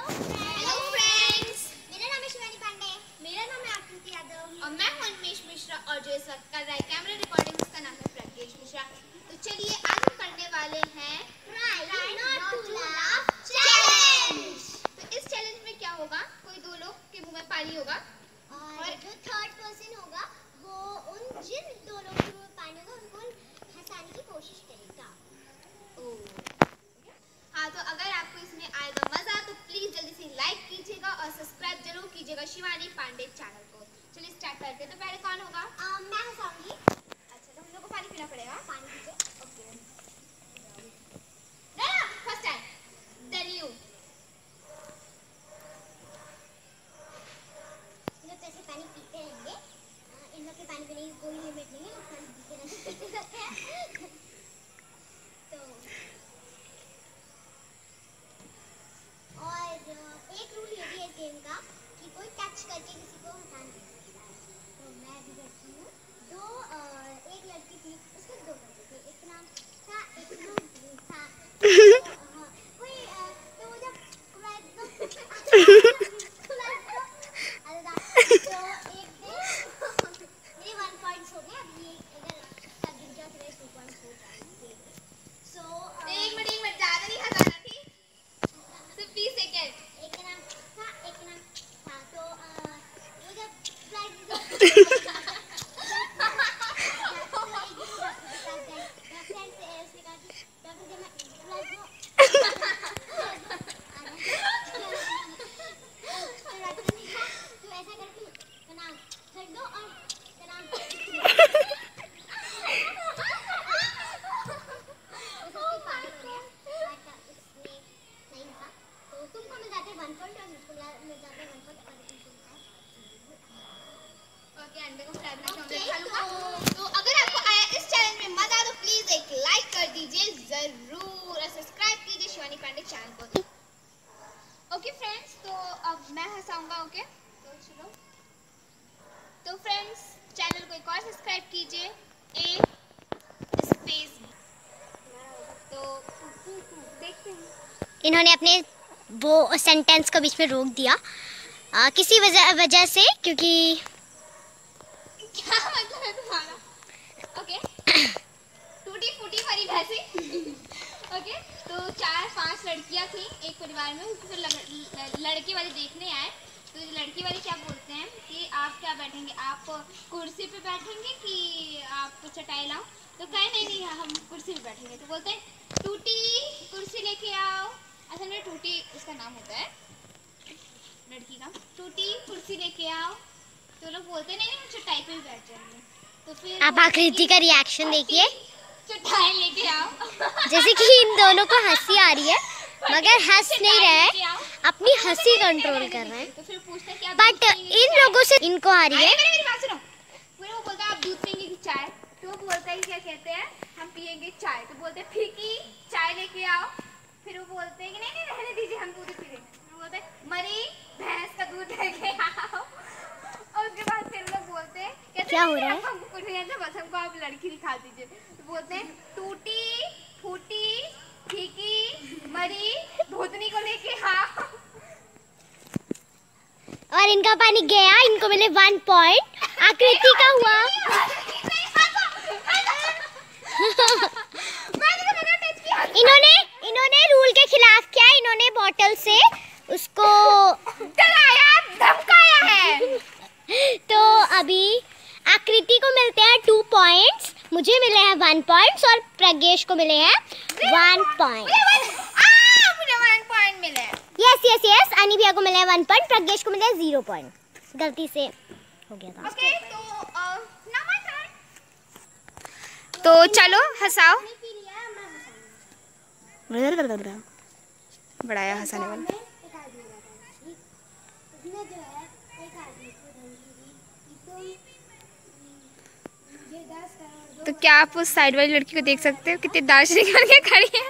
Hello friends मेरा नाम है शिवानी पांडे। मेरा नाम है आकृति यादव। और मैं हूँ मिश्रा और जो इस वक्त कर रहा है कैमरा रिकॉर्डिंग उसका नाम है प्रज्ञेश मिश्रा। तो चलिए आज हम करने वाले हैं try not to laugh challenge तो इस चैलेंज में क्या होगा कोई दो लोग के मुँह में पानी होगा और जो थर्ड पर्सन होगा वो उन जिन दो लोगों के मुँह में पानी होगा उनको हंसाने की कोशिश करेगा हाँ तो अगर आपको इसमें आएगा मज़ा तो प्लीज़ जल्दी से लाइक कीजिएगा और सब्सक्राइब ज़रूर कीजिएगा शिवानी पांडे चैनल को चलिए स्टार्ट करते हैं तो पहले कौन होगा मैं हंसाऊँगी अच्छा तो हम लोग को पानी पीना पड़ेगा पानी पीजिए okay first time then you इन लोग कैसे पानी पीते रहेंगे अ, इन लोग के पानी पीने की कोई लिमिट नहीं है पानी पीते रहते हैं तो और अ, एक रूल ये भी है इस गेम का कि कोई टच करके किसी को हटा नहीं तो मैं भी करती हूँ। दो एक लड़की थी, उसके दो बच्चे थे। एक नाम था, एक नाम था तो, हाँ, कोई अ, तो वो जब मैं एकदम अरे दा- तो एक थे मेरे वन पॉइंट्स हो गए अब ये अगर सब गिर जाओ तो मेरे टू पॉइंट्स हो जाएँगे सो एक मिनट एक मिनट ज़्यादा नहीं हंसाना ठीक सिर्फ़ बीस सेकेंड एक नाम था एक नाम था तो अ, वो जब फ़्लाइट तो तुमको मिल जाते वन पॉइंट और मुझको मिल जाते वन पॉइंट और तुमको मिलता है Okay, चाहूँगा तो- तो अगर आपको आया इस चैनल में मज़ा तो प्लीज़ एक लाइक कर दीजिए ज़रूर। और सब्सक्राइब कीजिए शिवानी पांडे चैनल को। ओके फ्रेंड्स तो अब मैं हंसाऊँगा ओके तो चलो। तो फ्रेंड्स चैनल को एक और सब्सक्राइब कीजिए। ए स्पेस तो देखते हैं। इन्होंने अपने वो सेंटेंस को बीच में रोक दिया। आ, किसी वजह वजह से क्योंकि क्या मतलब है तुम्हारा? ओके टूटी फूटी भरी भैंसी ओके तो चार पाँच लड़कियाँ थी एक परिवार में। उसको फिर लड़के वाले देखने आए। तो लड़की वाले क्या बोलते हैं कि आप क्या बैठेंगे? आप कुर्सी पे बैठेंगे कि आप चटाई लाओ? तो कहे नहीं नहीं हम कुर्सी पे बैठेंगे। तो बोलते हैं टूटी कुर्सी लेके आओ। असल में टूटी उसका नाम होता है लड़की का। टूटी कुर्सी लेके आओ। तो लोग बोलते नहीं नहीं हम चटाई पे बैठ जाएँगे। तो फिर आप आकृति का रिएक्शन देखिए। चटाई लेके आओ। जैसे कि इन दोनों को हँसी आ रही है मगर हंस नहीं रहे। हैं। अपनी हँसी कंट्रोल कर रहे हैं। बट इन लोगों से इनको आ रही है। मेरी मेरी बात सुनो। फिर वो बोलता है आप दूध पिएँगे कि चाय? तो बोलता है क्या कहते हैं? हम पिएँगे चाय। तो बोलते हैं फीकी चाय लेके आओ। फिर वो बोलते हैं कि नहीं नहीं रहने दीजिए हम दूध पी वो बोलते हैं मरी भैंस का दूध लेके आओ। और उसके बाद फिर लोग बोलते हैं क्या हो रहा है?" हमको कुछ नहीं आता बस हमको आप लड़की दिखा दीजिए। तो बोलते हैं टूटी फूटी फीकी मरी भूतनी को लेके हाँ। और इनका पानी गया इनको मिले वन पॉइंट आकृति का हुआ। इन्होंने इन्होंने रूल के खिलाफ किया इन्होंने बॉटल से उसको डराया धमकाया है तो अभी आकृति को मिलते हैं टू पॉइंट्स मुझे मिले हैं वन पॉइंट्स और प्रज्ञेश को मिले हैं। वन पॉइंट आ, मुझे वन पॉइंट मिले। यस यस यस अनी भैया को मिले हैं वन पॉइंट प्रज्ञेश को मिले ज़ीरो पॉइंट गलती से हो गया था। ओके तो टर्न तो चलो हंसाओ। बढ़ाया हंसाने वाला तो क्या आप उस साइड वाली लड़की को देख सकते हो? कितनी दार्शनिक करके खड़ी है।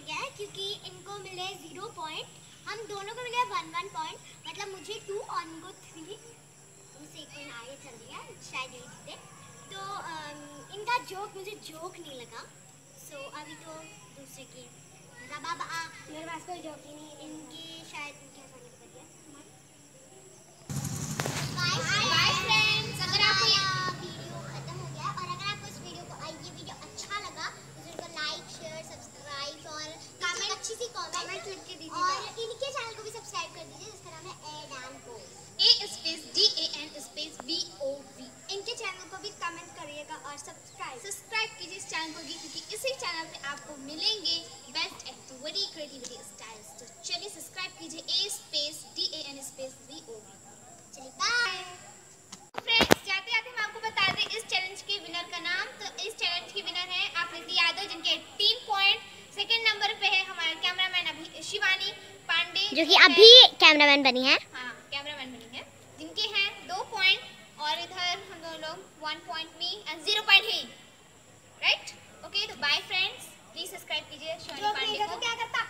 को क्योंकि इनको मिले ज़ीरो पॉइंट हम दोनों को मिले वन वन पॉइंट मतलब मुझे टू ऑन गो थ्री मुझसे एक दिन आगे चल गया शायद यही जीते। तो इनका जोक मुझे जोक नहीं लगा। सो अभी तो दूसरे की मतलब अब मेरे पास कोई जोक ही नहीं इनकी शायद सब्सक्राइब सब्सक्राइब कीजिए इस चैनल को क्योंकि इसी चैनल पे आपको मिलेंगे बेस्ट एक्टिविटी क्रिएटिविटी स्टाइल्स तो चलिए सब्सक्राइब कीजिए A space D A N space B O V चलिए बाय फ्रेंड्स जाते जाते हम आपको बता दें इस चैलेंज के विनर का नाम तो इस चैलेंज की विनर है आकृति यादव जिनके तीन पॉइंट सेकंड नंबर पे है हमारे कैमरामैन अभी शिवानी पांडे जो कि अभी कैमरामैन बनी है। हाँ कैमरामैन बनी है। जिनके हैं दो पॉइंट और इधर हम दोनों लोग one point me and zero point he right okay तो बाय फ्रेंड्स प्लीज़ सब्सक्राइब कीजिए तो क्या करता?